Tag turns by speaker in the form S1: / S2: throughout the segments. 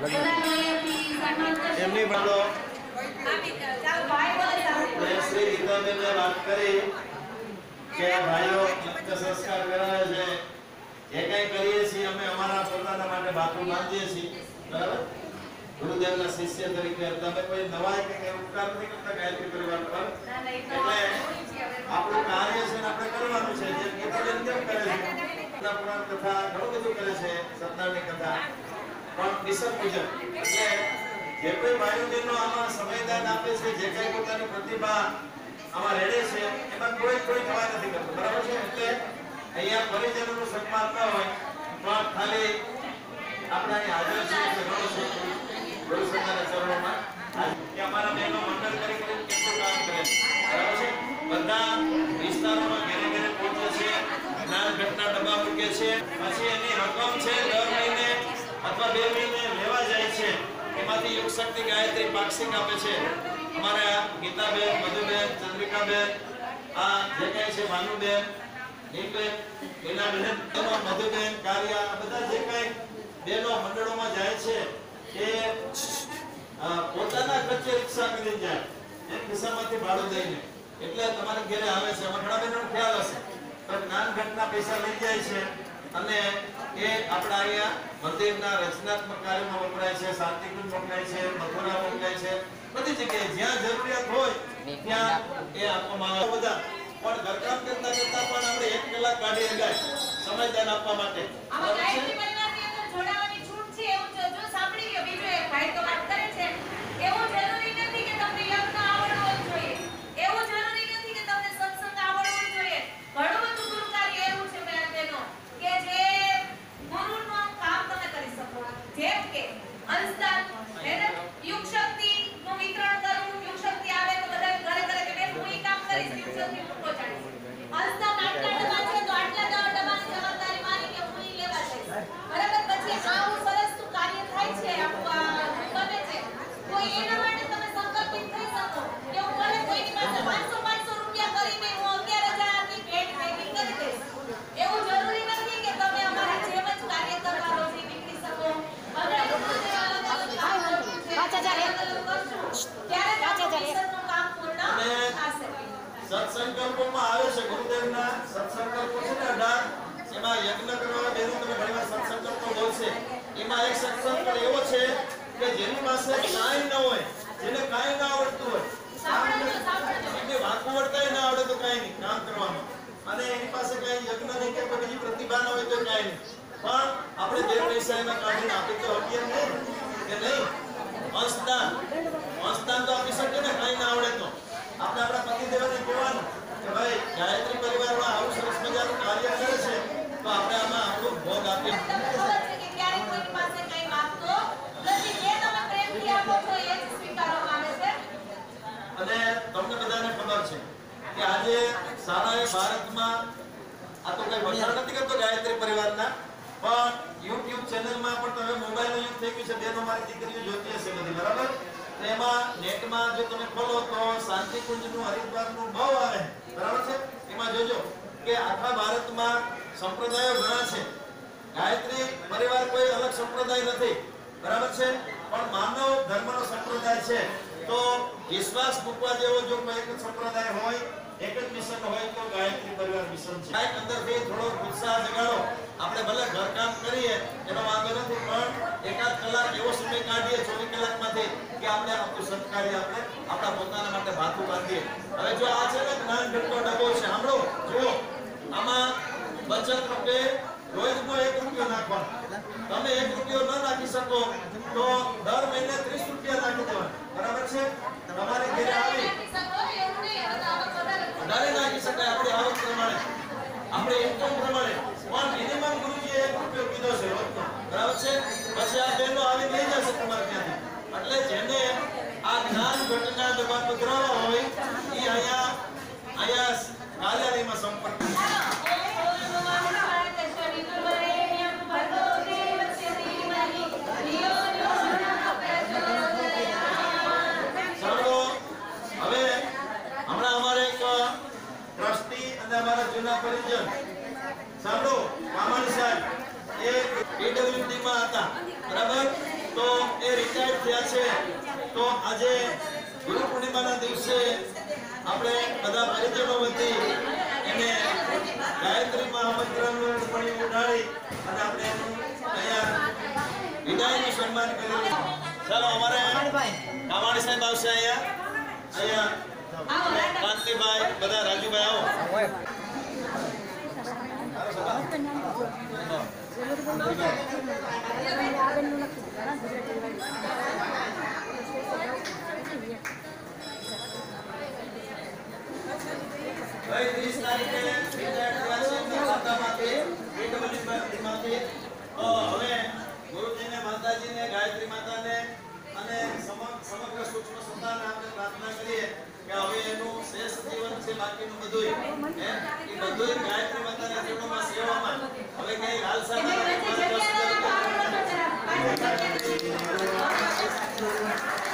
S1: એમની. મેં શ્રી ગીતાબેનને વાત કરી કે ભાઈઓ નિત્ય સંસ્કાર કરાવે છે. જે કઈ કરીએ છીએ અમે અમારા પોતાના માટે બાથરૂમ બાંધીએ છીએ. બરાબર? ગુરુદેવના શિષ્ય તરીકે તમે કોઈ નવા કે કંઈ ઉપકાર નથી કરતા ગાયત્રી પરિવાર પર
S2: એ
S1: એટલે. આપણું કાર્ય છે આપણે કરવાનું છે. જે ગીતાબેન કેમ કરે છે. પુરાણ કથા, ઘણું બધું કરે છે. સત્તાની કથા. પણ કિશન પૂજન. એટલે જે કોઈ વાયુદેવનો આમાં સમયદાન આપે છે, જે કઈ પોતાની પ્રતિભા આમાં રેડે છે, એમાં કોઈ કોઈ જવા નથી કરતું. બરાબર છે? એટલે અહીંયા પરિજનોનું સન્માન ન હોય પણ ખાલી આપણે અહીં હાજર છે કે છે. ગુરુ સંતાના ચરણોમાં. અમારા બહેનો મંડળ કરી કરીને કેટલું કામ કરે બરાબર છે? બધા વિસ્તારોમાં ઘેરે ઘેરે પહોંચે છે જ્ઞાન ઘટના ડબ્બા મૂકે છે. પછી એની રકમ છે, દર અથવા બે મહિને લેવા જાય છે, એમાંથી યોગ શક્તિ ગાયત્રી પાક્ષિક આપે છે. અમારા ગીતાબેન, મધુબેન, ચંદ્રિકાબેન, આ જે કઈ છે ભાનુબેન નીલબેન એમાં મધુબેન, કારિયા બધા જે કઈ બેનો મંડળોમાં જાય છે, એ પોતાના ખર્ચે રિક્ષા જાય. એ ખિસ્સામાંથી ભાડું દઈને એટલે તમારે ઘરે આવે છે. એમાં ઘણા બહેનોનો ખ્યાલ હશે. તો જ્ઞાન પૈસા લઈ જાય છે અને એ આપણા અહીંયા મંદિરના રચનાત્મક કાર્યમાં વપરાય છે, શાંતિકુંજ વપરાય છે, મથુરા વપરાય છે, બધી જગ્યાએ જ્યાં જરૂરિયાત હોય ત્યાં એ આપવામાં આવે. બધા. પણ ઘરકામ કરતા કરતા પણ આપણે એક કલાક કાઢી શકાય સમયદાન આપવા માટે.
S2: જોડાવાની છૂટ છે, એવું જો સાંભળી ગયો બીજો એક ભાઈ તો વાત કરે છે એવું જરૂરી નથી કે તમને લગ્ન આવડવું જ જોઈએ એવું જરૂરી નથી કે તમને સત્સંગ આવડવું જ જોઈએ ઘણું બધું ગુરુ કાર્ય એવું છે મેં બહેનો કે જે ગુરુનું કામ તમે કરી શકો જેમ કે અંશદાન એને યુગ શક્તિ નું વિતરણ કરવું યુગ શક્તિ આવે તો બધા ઘરે ઘરે કે બેન હું ઈ કામ હું પહોંચાડીશ અંશદાન આટલા ડબ્બા છે તો આટલા દવા ડબ્બાની જવાબદારી મારી કે હું ઈ લેવા જઈશ બરાબર પછી આવું સરસ તું કાર્ય થાય છે આપણું આ ગમે છે તો એના માટે તમે સંકલ્પિત થઈ શકો કે હું ભલે કોઈની પાસે 500 500 રૂપિયા કરીને હું 11000 ની ભેટ ભેગી કરી દઈશ એવું જરૂરી નથી કે તમે અમારા જેમ જ કાર્ય કરવા રોજી નીકળી શકો અગર લોકોને અલગ અલગ કામ કરવું છે
S3: પાંચ હજાર એક.
S2: અલગ અલગ કરશું ત્યારે જ
S3: પાંચ હજાર
S2: આપણું
S3: એક.
S2: મિશનનું કામ પૂર્ણ
S1: અને
S2: થશે
S1: સત્સંકલ્પોમાં આવે છે ગુરુદેવના. સત્સંકલ્પો છે ને યજ્ઞ કરવાના બેનો તમે ઘણીવાર સત્સંકલ્પો બોલશે એમાં એક સત્સંકલ્પ એવો છે કે જેની પાસે કાંઈ ન હોય, જેને કાંઈ ના આવડતું હોય.
S2: સાંભળજો
S1: એમને ના આવડે તો કાંઈ નહીં, કામ કરવામાં અને એની પાસે કાંઈ યજ્ઞ નહીં કે બીજી પ્રતિભા ન હોય તો કાંઈ નહીં. પણ આપણે બે કાઢીને આપી તો શકીએ ને? કે નહીં? અંશદાન અંશદાન તો આપી શકીએ ને, કાંઈ ના આવડે તો. આપણે આપણા પતિદેવને કહેવાનું કે ભાઈ, ગાયત્રી પરિવારમાં આવું સરસ મજાનું કાર્ય કરે છે, તો આપણે આમાં આપણું ભોગ આપીએ. અને તમને બધાને ખબર છે કે આજે સારા ભારતમાં આ તો કઈ વખાણ નથી કરતો ગાયત્રી પરિવારના, પણ YouTube ચેનલમાં પણ તમે મોબાઈલ યુઝ થઈ ગયો છે. બેનો મારી દીકરીઓ જોતી હશે બધી, બરાબર? તો એમાં નેટમાં જો તમે ખોલો તો શાંતિકુંજનું હરિદ્વારનું બહુ આવે. બરાબર છે? એમાં જોજો કે આખા ભારતમાં સંપ્રદાયો ઘણા છે. ગાયત્રી પરિવાર કોઈ અલગ સંપ્રદાય નથી. બરાબર છે? પણ માનવ ધર્મનો સંપ્રદાય છે. તો વિશ્વાસ મૂકવા જેવો જો કોઈ સંપ્રદાય હોય એક જ મિશન હોય તો ગાયત્રી પરિવાર મિશન છે. કાંઈક બે થોડો ઉત્સાહ જગાડો. આપણે ભલે ઘરકામ કરીએ, એનો વાંધો નથી, પણ એકાદ કલાક એવો સમય કાઢીએ ચોવીસ કલાકમાંથી કે આપણે આપણું સત્કાર્ય આપણે આપણા પોતાના માટે ભાથું બાંધીએ. હવે જો આ છે ને જ્ઞાન ઘટતો ડબ્બો છે, સાંભળો. જુઓ. આમાં બચત રૂપે રોજનો એક રૂપિયો નાખવાનો. તમે એક રૂપિયો ન નાખી શકો, તો દર મહિને ત્રીસ રૂપિયા નાખી દેવાના. બરાબર છે? તમારે ઘરે આવી. વધારે નાખી શકાય, આપણી આવક પ્રમાણે. આપણે ઇન્કમ પ્રમાણે. પણ મિનિમમ ગુરુજીએ એક રૂપિયો કીધો છે બરાબર છે? પછી આ બેનો આવી લઈ જશે તમારે ત્યાંથી. એટલે જેને આ જ્ઞાન ઘટના દબાણ પધરાવા હોય એ અહીંયા અહીંયા કાર્યાલયમાં સંપર્ક સાંભળો હવે હમણાં અમારે એક ટ્રસ્ટી અને અમારા જૂના પરિજન સાંભળો કામાણી સાહેબ એ PWD માં હતા બરાબર તો એ રિટાયર્ડ થયા છે તો આજે ગુરુ પૂર્ણિમાના દિવસે આપણે બધા પરિજનો વતી એને ગાયત્રીમાં આમંત્રણનું પણ ઉડાડી અને આપણે એનું અહીંયા વિદાયનું સન્માન કર્યું. ચાલો, અમારે કામાણી સાહેબ આવશે અહીંયા. અહીંયા કાંતિભાઈ, બધા રાજુભાઈ આવો. તારીખે તો હવે ગુરુજીને માતાજીને ગાયત્રી માતાને અને સમ- સમગ્ર સૂક્ષ્મ સંતાનને આપણે પ્રાર્થના કરીએ કે હવે એનું શ્રેષ્ઠ જીવન છે બાકીનું બધુંય એ બધુંય ગાયત્રી માતાના ચરણોમાં સેવામાં હવે કઈ લાલસા ના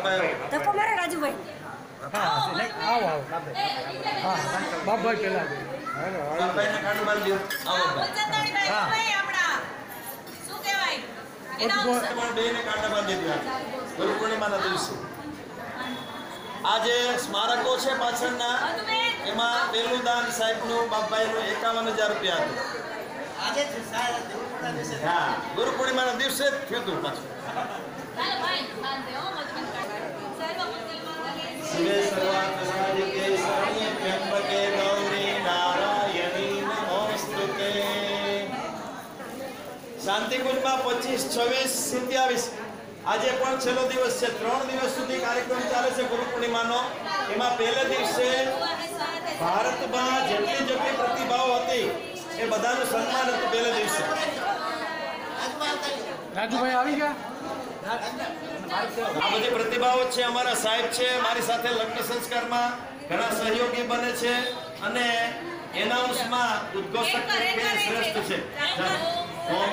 S1: બાપા
S3: ધક્કો મારે રાજુભાઈ?
S2: આવો,
S4: આવો. બાપભાઈ પેલા
S1: આજે સ્મારકો છે પાછળના એમાં પેલું દાન સાહેબનું બાપભાઈનું એકાવન હજાર રૂપિયા હતું. હા ગુરુ પૂર્ણિમાના દિવસે જ થયું હતું પાછું
S2: ચાલો ભાઈ, બાંધે હો, મધુબેન કાઢે. સર્વમંગલ માંગલ્યે
S1: શિવે સર્વાર્થ સાધિકે શરણ્ય ત્ર્યંબકે ગૌરી નારાયણી નમોસ્તુતે શાંતિકુંજમાં પચીસ છવ્વીસ સત્યાવીસ. આજે પણ છેલ્લો દિવસ છે. ત્રણ દિવસ સુધી કાર્યક્રમ ચાલે છે ગુરુ પૂર્ણિમાનો. એમાં પહેલે દિવસે ભારતમાં જેટલી જેટલી પ્રતિભાઓ હતી એ બધાનું સન્માન હતું પહેલે દિવસે.
S4: રાજુભાઈ આવી ગયા?
S1: આ બધી પ્રતિભાઓ છે અમારા સાહેબ છે મારી સાથે લગ્ન સંસ્કારમાં ઘણા સહયોગી બને છે અને એનાઉન્સમાં ઉદ્ઘોષક તરીકે શ્રેષ્ઠ ઓમ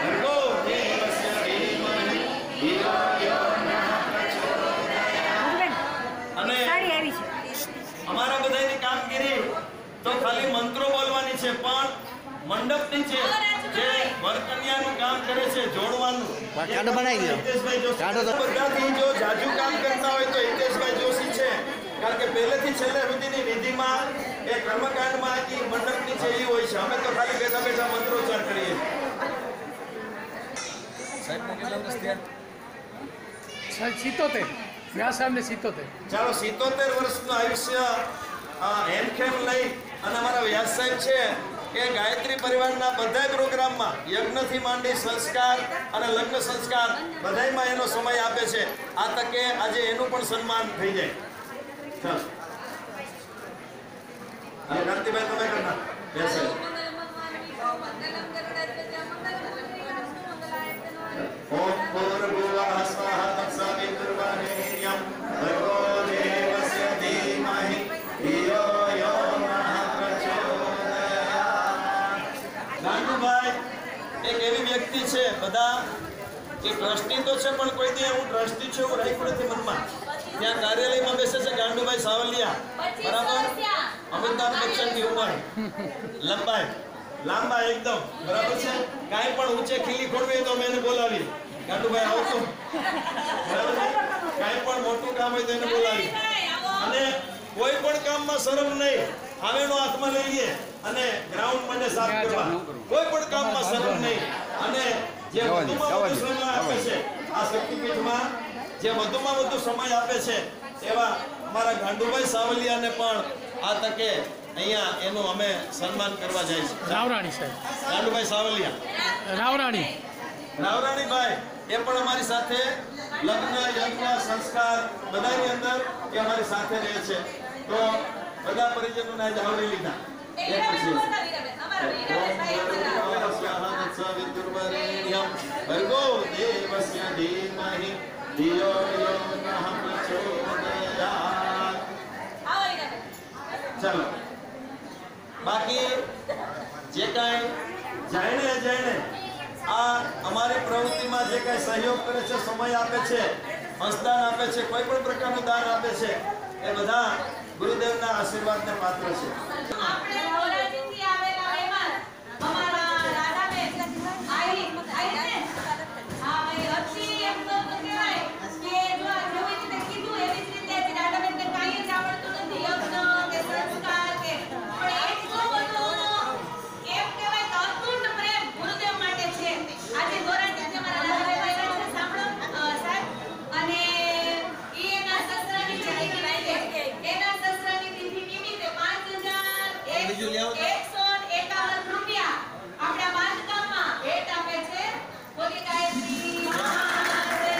S1: ભર્ગો. અને
S3: છે.
S1: અમારા બધાની કામગીરી તો ખાલી મંત્રો બોલવાની છે પણ મંડપની છે. જે વરકન્યાનું કામ કરે છે જોડવાનું.
S5: કાર્ડ બનાવી દો.
S1: હિતેશભાઈ
S5: તો-
S1: બધાથી જો જાજુ કામ કરતા હોય તો હિતેશભાઈ જોશી છે. કારણ કે પહેલેથી છેલ્લે સુધીની વિધિમાં એ કર્મકાંડમાં કે મંડપની છે એ હોય છે. અમે તો ખાલી બેઠા બેઠા મંત્રોચ્ચાર કરીએ. છીએ.
S4: સાહેબ સિત્તોતેર. વ્યાસ સાહેબને સિત્તોતેર.
S1: ચાલો સિત્તોતેર વર્ષનું આયુષ્ય હેમખેમ લઈ અને અમારા વ્યાસ સાહેબ છે. એ ગાયત્રી પરિવારના બધા પ્રોગ્રામમાં યજ્ઞથી માંડી સંસ્કાર અને લગ્ન સંસ્કાર બધાયમાં એનો સમય આપે છે. આ તકે આજે એનું પણ સન્માન થઈ જાય. કાંતિભાઈ તમે કરના એ ટ્રસ્ટી તો છે પણ કોઈ દી હું ટ્રસ્ટી છું એવું રાખ્યું નથી મનમાં. ત્યાં કાર્યાલયમાં બેસે છે ગાંડુભાઈ સાવલિયા. બરાબર? અમિતાભ બચ્ચનની ઉંમર. લંબાઈ. લાંબા એકદમ. બરાબર છે? કાંઈ પણ ઊંચે ખીલી ખોડવી તો અમે એને બોલાવીએ. ગાંડુભાઈ આવતો બરાબર છે? કાંઈ પણ મોટું કામ હોય તો એને
S2: બોલાવી
S1: અને કોઈ પણ કામમાં શરમ નહીં. આવેનો હાથમાં લઈએ અને ગ્રાઉન્ડ મને સાફ કરવા. કોઈ પણ કામમાં શરમ નહીં. અને જે વધુમાં વધુ સમય છે. આ શક્તિપીઠમાં જે વધુમાં વધુ સમય આપે છે એવા અમારા ગાંડુભાઈ સાવલિયાને પણ આ તકે અહીંયા એનું અમે સન્માન કરવા જાય છે.
S4: રાવરાણી સાહેબ.
S1: ગાંડુભાઈ સાવલિયા.
S4: રાવરાણી.
S2: રાવરાણીભાઈ એ પણ અમારી સાથે લગ્ન યજ્ઞ સંસ્કાર બધાની અંદર એ અમારી સાથે રહે છે. તો બધા પરિજનોને આજે આવરી લીધા. એક પછી. सवितुर्वरेण्यं भर्गो देवस्य धीमहि। धियो यो
S1: नः प्रचोदयात्
S2: ચલો બાકી જે કાંઈ જાણે જાણે આ અમારી પ્રવૃત્તિમાં જે કાંઈ સહયોગ કરે છે, સમય આપે છે હસદાન આપે છે, કોઈ પણ પ્રકારનું દાન આપે છે, એ બધા ગુરુદેવના આશીર્વાદને પાત્ર છે.
S1: બીજું લેવો તો? 151 રૂપિયા. આપણા બાંધકામમાં ભેટ આપે છે.
S2: મોદી કાયમી એવું લાગે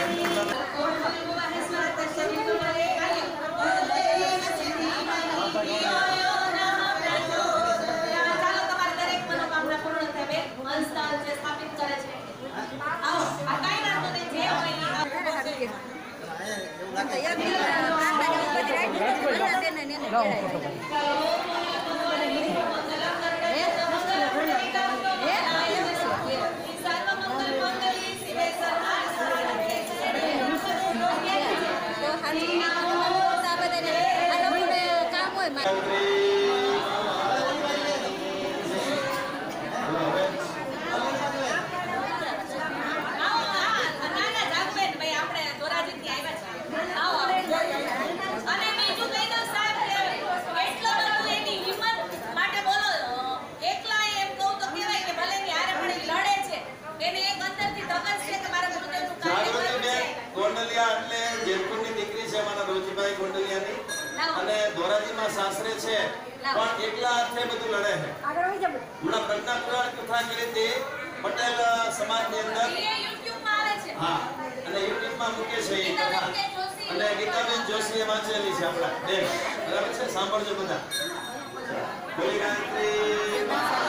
S2: હમણાં પ્રજ્ઞા પુરાણ કથા કરી તે પટેલ સમાજની અંદર. હા અને યુટ્યુબમાં મૂકે છે એ કથા. અને ગીતાબેન એ વાંચેલી છે આપણા. બેન બરાબર છે? સાંભળજો બધા. બોલી ગાયત્રી